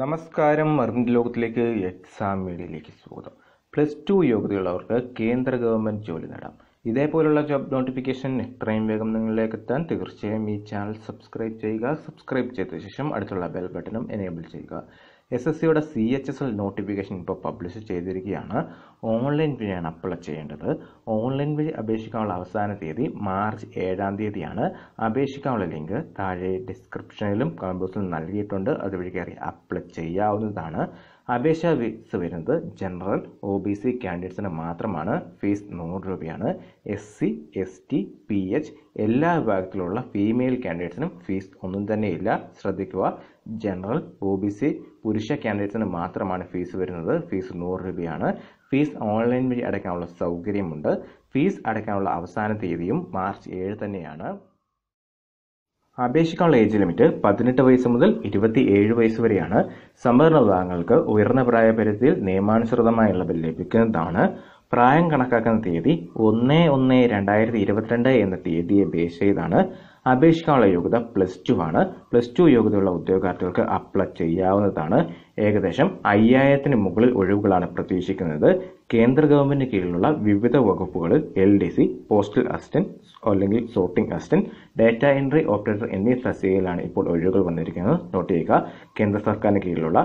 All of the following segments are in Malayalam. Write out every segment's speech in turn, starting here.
നമസ്കാരം അറിഞ്ഞ ലോകത്തിലേക്ക് എക്സാം മീഡിയയിലേക്ക് സ്വാഗതം. പ്ലസ് ടു യോഗ്യതയുള്ളവർക്ക് കേന്ദ്ര ഗവൺമെന്റ് ജോലി നേടാം. ഇതേപോലുള്ള ജോബ് നോട്ടിഫിക്കേഷൻ എത്രയും വേഗം നിങ്ങളിലേക്ക് എത്താൻ തീർച്ചയായും ഈ ചാനൽ സബ്സ്ക്രൈബ് ചെയ്യുക. സബ്സ്ക്രൈബ് ചെയ്ത ശേഷം അടുത്തുള്ള ബെൽ ബട്ടണും എനേബിൾ ചെയ്യുക. എസ് എസ് സിയുടെ C H S L notification ഇപ്പോൾ പബ്ലിഷ് ചെയ്തിരിക്കുകയാണ്. ഓൺലൈൻ വഴിയാണ് അപ്ലൈ ചെയ്യേണ്ടത്. ഓൺലൈൻ വഴി അപേക്ഷിക്കാനുള്ള അവസാന തീയതി മാർച്ച് ഏഴാം തീയതിയാണ്. അപേക്ഷിക്കാനുള്ള ലിങ്ക് താഴെ ഡിസ്ക്രിപ്ഷനിലും കമൻബോക്സിലും നൽകിയിട്ടുണ്ട്. അതുവഴി കയറി അപ്ലൈ ചെയ്യാവുന്നതാണ്. അപേക്ഷ ഫീസ് വരുന്നത് ജനറൽ ഒ ബി സി കാൻഡിഡേറ്റ്സിന് മാത്രമാണ്. ഫീസ് നൂറ് രൂപയാണ്. S C S T P H എല്ലാ വിഭാഗത്തിലുള്ള ഫീമെയിൽ കാൻഡിഡേറ്റ്സിനും ഫീസ് ഒന്നും തന്നെയില്ല ശ്രദ്ധിക്കുക ജനറൽ ഒ ബി സി പുരുഷ കാൻഡിഡേറ്റ്സിന് മാത്രമാണ് ഫീസ് വരുന്നത്. ഫീസ് നൂറ് രൂപയാണ്. ഫീസ് ഓൺലൈൻ വഴി അടയ്ക്കാനുള്ള സൗകര്യമുണ്ട്. ഫീസ് അടയ്ക്കാനുള്ള അവസാന തീയതിയും മാർച്ച് ഏഴ് തന്നെയാണ്. അപേക്ഷിക്കാനുള്ള ഏജ് ലിമിറ്റ് പതിനെട്ട് വയസ്സ് മുതൽ ഇരുപത്തി ഏഴ് വയസ്സ് വരെയാണ്. സംവരണ വിഭാഗങ്ങൾക്ക് ഉയർന്ന പ്രായപരിധിയിൽ നിയമാനുസൃതമായ ഇളവ് ലഭിക്കുന്നതാണ്. പ്രായം കണക്കാക്കുന്ന തീയതി ഒന്ന് ഒന്ന് രണ്ടായിരത്തി ഇരുപത്തിരണ്ട് എന്ന തീയതിയെ ബേസ് ചെയ്താണ്. അപേക്ഷിക്കാനുള്ള യോഗ്യത പ്ലസ് ടു ആണ്. പ്ലസ് ടു യോഗ്യതയുള്ള ഉദ്യോഗാർത്ഥികൾക്ക് അപ്ലൈ ചെയ്യാവുന്നതാണ്. ഏകദേശം അയ്യായിരത്തിന് മുകളിൽ ഒഴിവുകളാണ് പ്രതീക്ഷിക്കുന്നത്. കേന്ദ്ര ഗവൺമെന്റിന് കീഴിലുള്ള വിവിധ വകുപ്പുകളിൽ L D C postal assistant അല്ലെങ്കിൽ sorting assistant data entry operator എന്നീ തസ്തികയിലാണ് ഇപ്പോൾ ഒഴിവുകൾ വന്നിരിക്കുന്നത്. നോട്ട് ചെയ്യുക കേന്ദ്ര സർക്കാരിന് കീഴിലുള്ള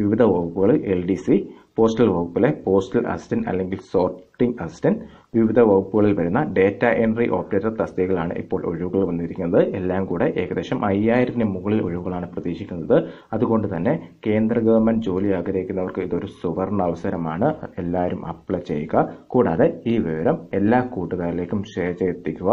വിവിധ വകുപ്പുകളിൽ എൽ ഡി സി പോസ്റ്റൽ വകുപ്പിലെ പോസ്റ്റൽ അസിസ്റ്റന്റ് അല്ലെങ്കിൽ സോർട്ടിംഗ് അസിസ്റ്റന്റ് വിവിധ വകുപ്പുകളിൽ വരുന്ന ഡാറ്റ എൻട്രി ഓപ്പറേറ്റർ തസ്തികകളാണ് ഇപ്പോൾ ഒഴിവുകൾ വന്നിരിക്കുന്നത്. എല്ലാം കൂടെ ഏകദേശം അയ്യായിരത്തിന് മുകളിൽ ഒഴിവുകളാണ് പ്രതീക്ഷിക്കുന്നത്. അതുകൊണ്ട് തന്നെ കേന്ദ്ര ഗവൺമെന്റ് ജോലി ആഗ്രഹിക്കുന്നവർക്ക് ഇതൊരു സുവർണ അവസരമാണ്. എല്ലാവരും അപ്ലൈ ചെയ്യുക. കൂടാതെ ഈ വിവരം എല്ലാ കൂട്ടുകാരിലേക്കും ഷെയർ ചെയ്തെത്തിക്കുക.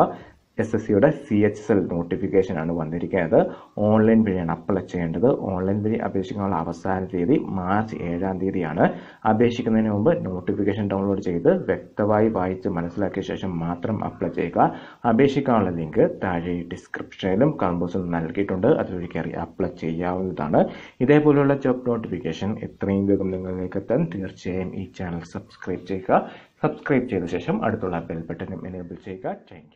എസ് എസ് സിയുടെ C H S L notification ആണ് വന്നിരിക്കുന്നത്. ഓൺലൈൻ വഴിയാണ് അപ്ലൈ ചെയ്യേണ്ടത്. ഓൺലൈൻ വഴി അപേക്ഷിക്കാനുള്ള അവസാന തീയതി മാർച്ച് ഏഴാം തീയതിയാണ്. അപേക്ഷിക്കുന്നതിന് മുമ്പ് നോട്ടിഫിക്കേഷൻ ഡൗൺലോഡ് ചെയ്ത് വ്യക്തമായി വായിച്ച് മനസ്സിലാക്കിയ ശേഷം മാത്രം അപ്ലൈ ചെയ്യുക. അപേക്ഷിക്കാനുള്ള ലിങ്ക് താഴെ ഡിസ്ക്രിപ്ഷനിലും കമ്പോസിലും നൽകിയിട്ടുണ്ട്. അതുവഴി കയറി അപ്ലൈ ചെയ്യാവുന്നതാണ്. ഇതേപോലെയുള്ള ജോബ് നോട്ടിഫിക്കേഷൻ എത്രയും വേഗം നിങ്ങളിലേക്ക് എത്താൻ തീർച്ചയായും ഈ ചാനൽ സബ്സ്ക്രൈബ് ചെയ്യുക. സബ്സ്ക്രൈബ് ചെയ്ത ശേഷം അടുത്തുള്ള ബെൽ ബട്ടനും എനേബിൾ ചെയ്യുക. താങ്ക്